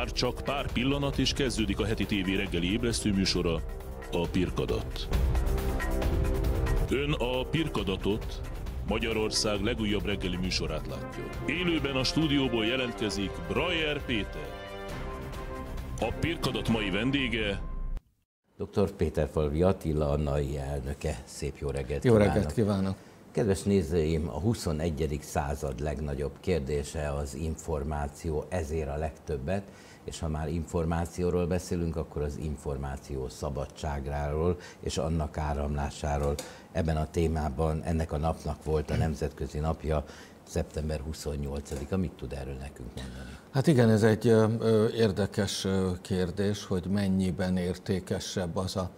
Már csak pár pillanat és kezdődik a heti tévé reggeli ébresztő műsora, a Pirkadat. Ön a Pirkadatot, Magyarország legújabb reggeli műsorát látja. Élőben a stúdióból jelentkezik Brajer Péter. A Pirkadat mai vendége Dr. Péter Falvi Attila, a NAI elnöke. Szép jó reggelt Jó kívánok. reggelt kívánok! Kedves nézőim, a 21. század legnagyobb kérdése az információ, ezért a legtöbbet, és ha már információról beszélünk, akkor az információ szabadságráról és annak áramlásáról. Ebben a témában ennek a napnak volt a nemzetközi napja, szeptember 28-a. Mit tud erről nekünk mondani? Hát igen, ez egy érdekes kérdés, hogy mennyiben értékesebb az a,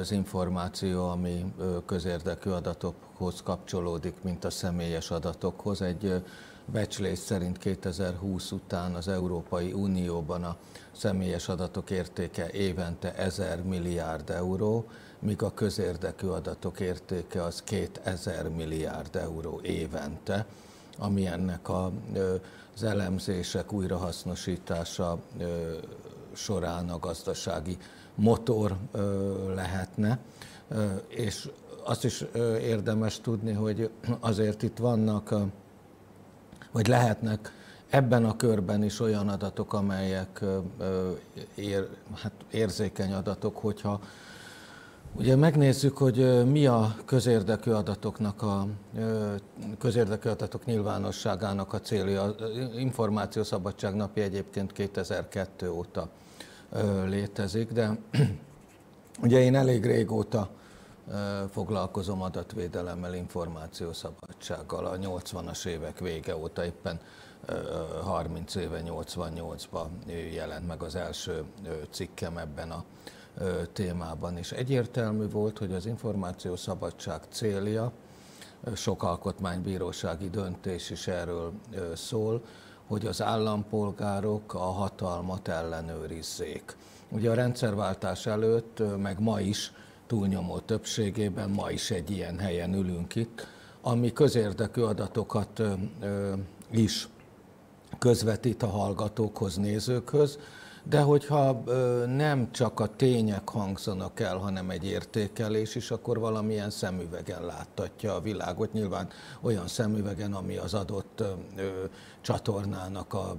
az információ, ami közérdekű adatokhoz kapcsolódik, mint a személyes adatokhoz. Egy becslés szerint 2020 után az Európai Unióban a személyes adatok értéke évente 1000 milliárd euró, míg a közérdekű adatok értéke az 2000 milliárd euró évente, ami ennek a, az elemzések újrahasznosítása során a gazdasági motor lehetne. És azt is érdemes tudni, hogy azért itt vannak, vagy lehetnek ebben a körben is olyan adatok, amelyek ér, hát érzékeny adatok, hogyha Ugye megnézzük, hogy mi a közérdekű adatoknak a közérdekű adatok nyilvánosságának a célja. Az információszabadság napja egyébként 2002 óta létezik, de ugye én elég régóta foglalkozom adatvédelemmel, információszabadsággal. A 80-as évek vége óta éppen 30 éve 88-ban jelent meg az első cikkem ebben a témában is. Egyértelmű volt, hogy az információszabadság célja, sok alkotmánybírósági döntés is erről szól, hogy az állampolgárok a hatalmat ellenőrizzék. Ugye a rendszerváltás előtt, meg ma is túlnyomó többségében, ma is egy ilyen helyen ülünk itt, ami közérdekű adatokat is közvetít a hallgatókhoz, nézőkhöz, de hogyha nem csak a tények hangzanak el, hanem egy értékelés is, akkor valamilyen szemüvegen láttatja a világot. Nyilván olyan szemüvegen, ami az adott csatornának a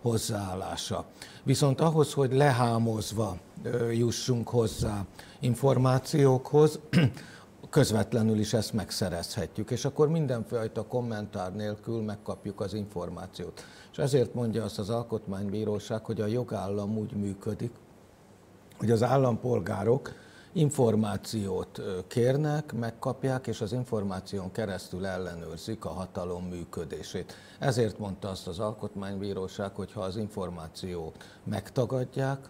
hozzáállása. Viszont ahhoz, hogy lehámozva jussunk hozzá információkhoz, közvetlenül is ezt megszerezhetjük, és akkor mindenfajta kommentár nélkül megkapjuk az információt. És ezért mondja azt az Alkotmánybíróság, hogy a jogállam úgy működik, hogy az állampolgárok információt kérnek, megkapják, és az információn keresztül ellenőrzik a hatalom működését. Ezért mondta azt az Alkotmánybíróság, hogy ha az információt megtagadják,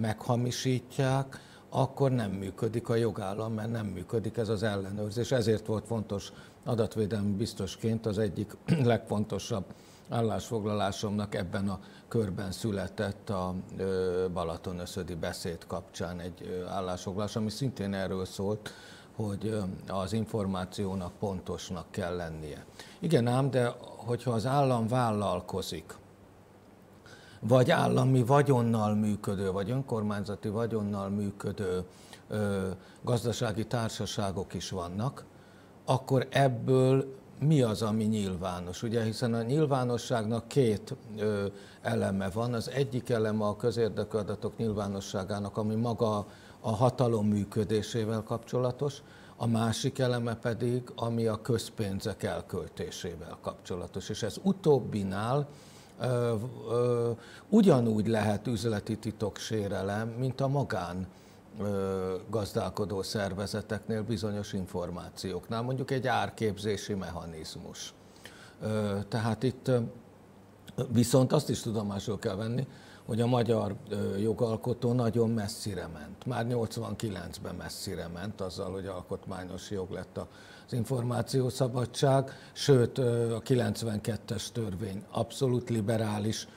meghamisítják, akkor nem működik a jogállam, mert nem működik ez az ellenőrzés. Ezért volt fontos adatvédelmi biztosként az egyik legfontosabb állásfoglalásomnak ebben a körben született a Balatonöszödi beszéd kapcsán egy állásfoglalás, ami szintén erről szólt, hogy az információnak pontosnak kell lennie. Igen ám, de hogyha az állam vállalkozik, vagy állami vagyonnal működő, vagy önkormányzati vagyonnal működő ö, gazdasági társaságok is vannak, akkor ebből mi az, ami nyilvános? Ugye, hiszen a nyilvánosságnak két ö, eleme van. Az egyik eleme a közérdekű adatok nyilvánosságának, ami maga a hatalom működésével kapcsolatos, a másik eleme pedig, ami a közpénzek elköltésével kapcsolatos. És ez utóbbinál ö, ö, ugyanúgy lehet üzleti titoksérelem, mint a magán gazdálkodó szervezeteknél bizonyos információknál, mondjuk egy árképzési mechanizmus. Tehát itt viszont azt is tudomásul kell venni, hogy a magyar jogalkotó nagyon messzire ment. Már 89-ben messzire ment azzal, hogy alkotmányos jog lett az információszabadság, sőt a 92-es törvény abszolút liberális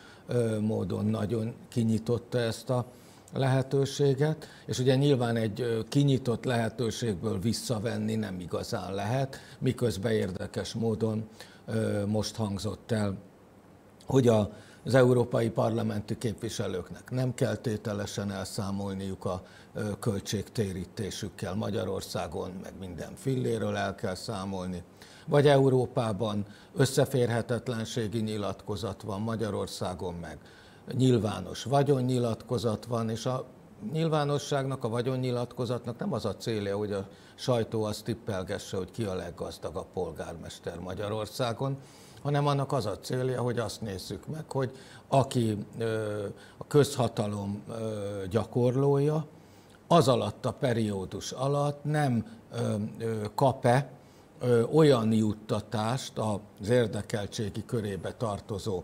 módon nagyon kinyitotta ezt a lehetőséget, és ugye nyilván egy kinyitott lehetőségből visszavenni nem igazán lehet, miközben érdekes módon most hangzott el, hogy a az európai parlamenti képviselőknek nem kell tételesen elszámolniuk a költségtérítésükkel. Magyarországon, meg minden filléről el kell számolni, vagy Európában összeférhetetlenségi nyilatkozat van, Magyarországon meg nyilvános vagyonnyilatkozat van, és a nyilvánosságnak, a vagyonnyilatkozatnak nem az a célja, hogy a sajtó azt tippelgesse, hogy ki a leggazdagabb polgármester Magyarországon, hanem annak az a célja, hogy azt nézzük meg, hogy aki a közhatalom gyakorlója, az alatt a periódus alatt nem kap-e olyan juttatást az érdekeltségi körébe tartozó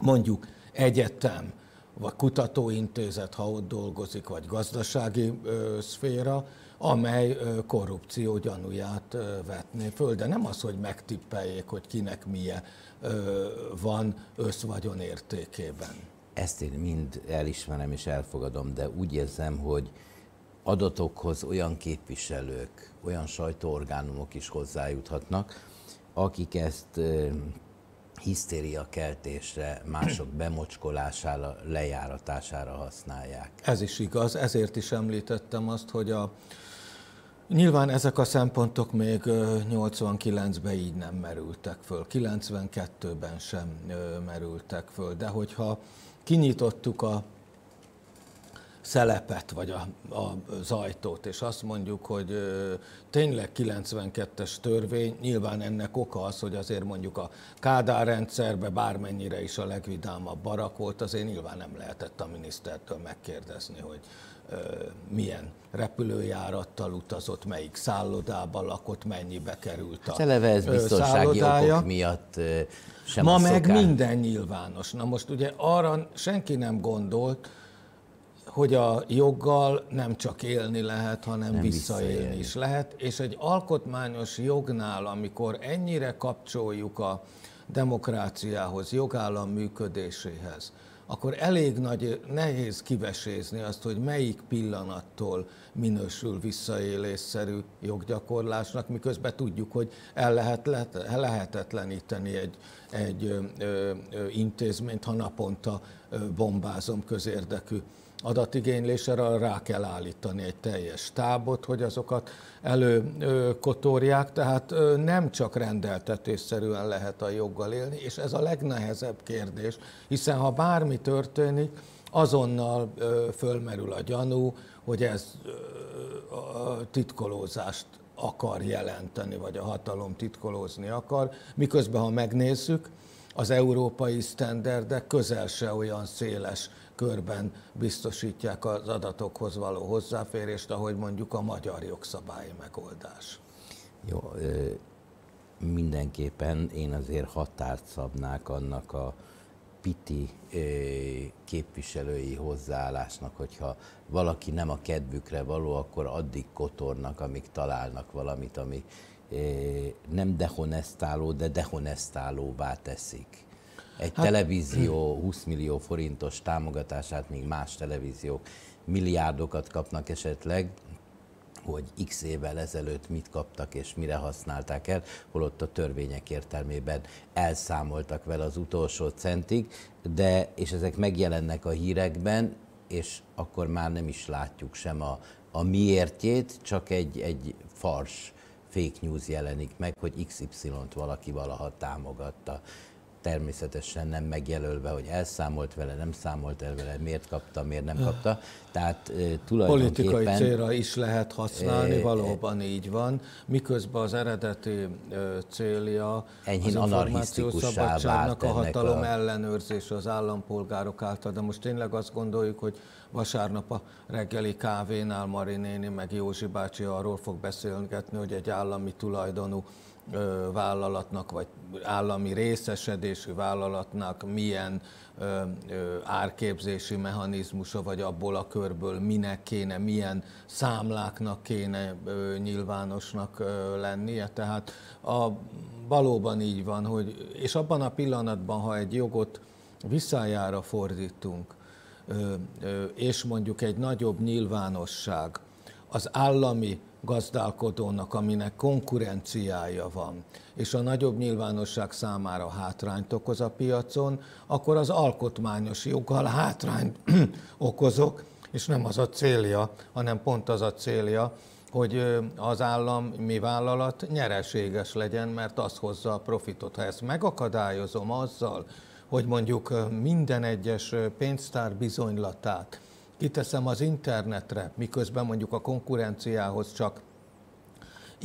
mondjuk egyetem, vagy kutatóintézet, ha ott dolgozik, vagy gazdasági ö, szféra, amely korrupció gyanúját vetné föl. De nem az, hogy megtippeljék, hogy kinek milyen van összvagyon értékében. Ezt én mind elismerem és elfogadom, de úgy érzem, hogy adatokhoz olyan képviselők, olyan sajtóorgánumok is hozzájuthatnak, akik ezt hisztéria keltésre, mások bemocskolására, lejáratására használják. Ez is igaz, ezért is említettem azt, hogy a, nyilván ezek a szempontok még 89-ben így nem merültek föl, 92-ben sem merültek föl, de hogyha kinyitottuk a szelepet, vagy a, a, az ajtót, és azt mondjuk, hogy ö, tényleg 92-es törvény, nyilván ennek oka az, hogy azért mondjuk a Kádár rendszerbe bármennyire is a legvidámabb barak volt, azért nyilván nem lehetett a minisztertől megkérdezni, hogy ö, milyen repülőjárattal utazott, melyik szállodába lakott, mennyibe került a hát eleve ez biztonsági okok miatt sem Ma meg minden nyilvános. Na most ugye arra senki nem gondolt, hogy a joggal nem csak élni lehet, hanem nem visszaélni, visszaélni. is lehet, és egy alkotmányos jognál, amikor ennyire kapcsoljuk a demokráciához, jogállam működéséhez, akkor elég nagy, nehéz kivesézni azt, hogy melyik pillanattól minősül visszaélésszerű joggyakorlásnak, miközben tudjuk, hogy el lehet lehetetleníteni egy, egy ö, ö, intézményt, ha naponta bombázom közérdekű adatigénylésre rá kell állítani egy teljes stábot, hogy azokat előkotorják, tehát nem csak rendeltetésszerűen lehet a joggal élni, és ez a legnehezebb kérdés, hiszen ha bármi történik, azonnal fölmerül a gyanú, hogy ez a titkolózást akar jelenteni, vagy a hatalom titkolózni akar, miközben ha megnézzük, az európai sztenderdek közel se olyan széles körben biztosítják az adatokhoz való hozzáférést, ahogy mondjuk a magyar jogszabályi megoldás. Jó, mindenképpen én azért határt szabnák annak a piti képviselői hozzáállásnak, hogyha valaki nem a kedvükre való, akkor addig kotornak, amíg találnak valamit, ami nem dehonestáló, de dehonestálóvá teszik egy hát, televízió 20 millió forintos támogatását, míg más televíziók milliárdokat kapnak esetleg, hogy x évvel ezelőtt mit kaptak és mire használták el, holott a törvények értelmében elszámoltak vele az utolsó centig, de, és ezek megjelennek a hírekben, és akkor már nem is látjuk sem a, a miértjét, csak egy, egy fars fake news jelenik meg, hogy XY-t valaki valaha támogatta természetesen nem megjelölve, hogy elszámolt vele, nem számolt el vele, miért kapta, miért nem kapta. Tehát tulajdonképpen... Politikai célra is lehet használni, valóban így van, miközben az eredeti célja enyhén az információszabadságnak a hatalom a... ellenőrzése az állampolgárok által, de most tényleg azt gondoljuk, hogy vasárnap a reggeli kávénál Mari néni meg Józsi bácsi arról fog beszélgetni, hogy egy állami tulajdonú vállalatnak, vagy állami részesedésű vállalatnak milyen árképzési mechanizmusa, vagy abból a körből minek kéne, milyen számláknak kéne nyilvánosnak lennie. Tehát a, valóban így van, hogy, és abban a pillanatban, ha egy jogot visszájára fordítunk, és mondjuk egy nagyobb nyilvánosság az állami gazdálkodónak, aminek konkurenciája van, és a nagyobb nyilvánosság számára hátrányt okoz a piacon, akkor az alkotmányos joggal hátrányt okozok, és nem az a célja, hanem pont az a célja, hogy az állam, mi vállalat nyereséges legyen, mert az hozza a profitot. Ha ezt megakadályozom azzal, hogy mondjuk minden egyes pénztár bizonylatát kiteszem az internetre, miközben mondjuk a konkurenciához csak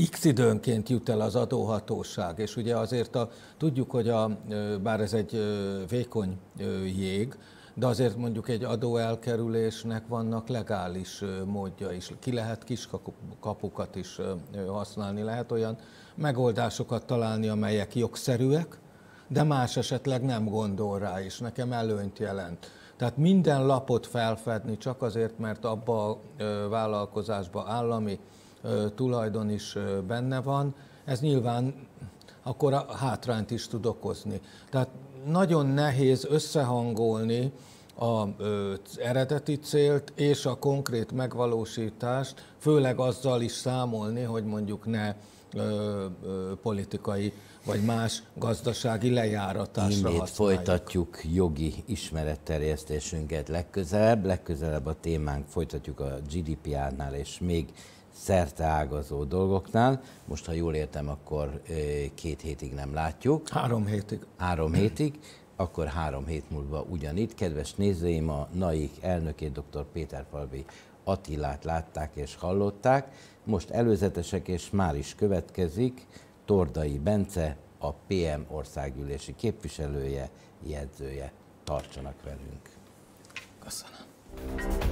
x időnként jut el az adóhatóság, és ugye azért a, tudjuk, hogy a, bár ez egy vékony jég, de azért mondjuk egy adóelkerülésnek vannak legális módja is. Ki lehet kiskapukat is használni, lehet olyan megoldásokat találni, amelyek jogszerűek, de más esetleg nem gondol rá, és nekem előnyt jelent. Tehát minden lapot felfedni csak azért, mert abba a vállalkozásba állami tulajdon is benne van, ez nyilván akkor a hátrányt is tud okozni. Tehát nagyon nehéz összehangolni az eredeti célt és a konkrét megvalósítást, főleg azzal is számolni, hogy mondjuk ne politikai vagy más gazdasági lejáratásra Innét folytatjuk jogi ismeretterjesztésünket legközelebb. Legközelebb a témánk folytatjuk a GDPR-nál és még szerteágazó dolgoknál. Most, ha jól értem, akkor két hétig nem látjuk. Három hétig. Három hétig, akkor három hét múlva ugyanitt. Kedves nézőim, a NAIK elnökét, dr. Péter Falvi Attilát látták és hallották. Most előzetesek, és már is következik Tordai Bence, a PM országgyűlési képviselője, jegyzője. Tartsanak velünk! Köszönöm!